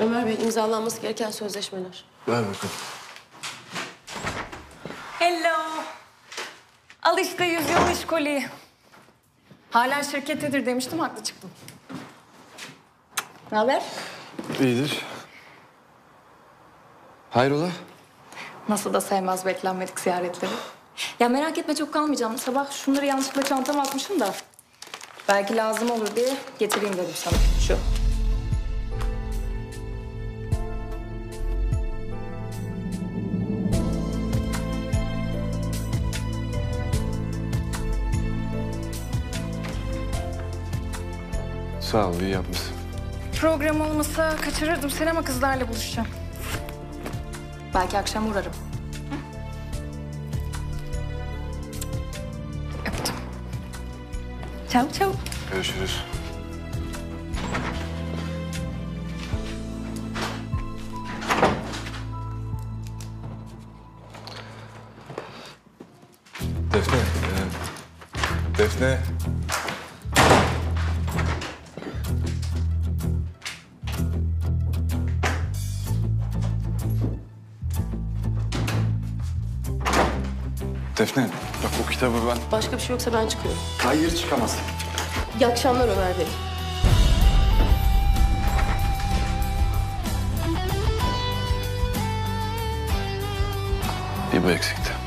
Ömer Bey imzalanması gereken sözleşmeler. Ver bakalım. Hello. Al işte yüzyıl işkoliyi. Hala şirkettedir demiştim haklı çıktım. Ne haber? İyidir. Hayrola? Nasıl da sevmez beklenmedik ziyaretleri. Ya merak etme çok kalmayacağım. Sabah şunları yanlışlıkla çantama atmışım da. Belki lazım olur diye getireyim dedim sana. Şu. Sağ ol, iyi yapmışsın. Program olmasa kaçırırdım seni ama kızlarla buluşacağım. Belki akşam uğrarım. Öptüm. Çao çao. Görüşürüz. Defne. e, Defne. Defne, bak o kitabı ben... Başka bir şey yoksa ben çıkıyorum. Hayır çıkamaz. İyi akşamlar Ömer Bey. Bir bu eksikti.